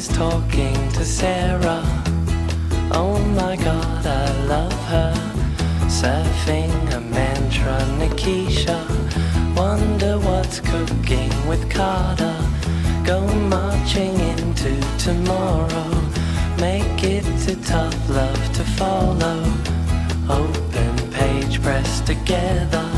is talking to Sarah. Oh my god, I love her. Surfing a mantra, Nikisha. Wonder what's cooking with Carter. Go marching into tomorrow. Make it a tough love to follow. Open page press together.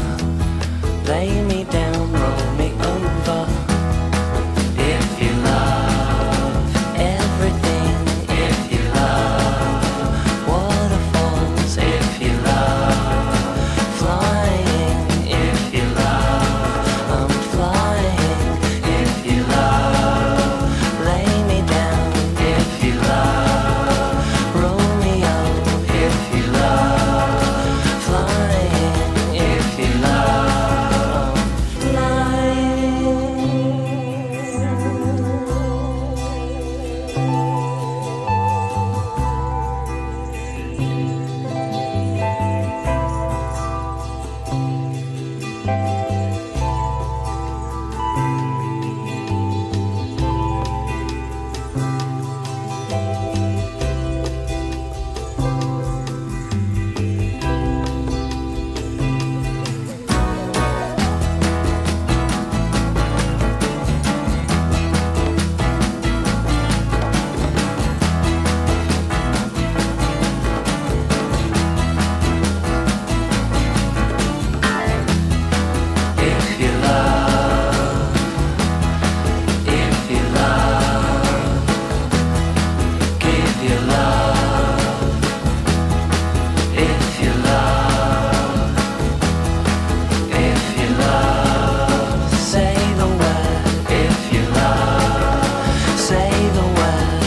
away.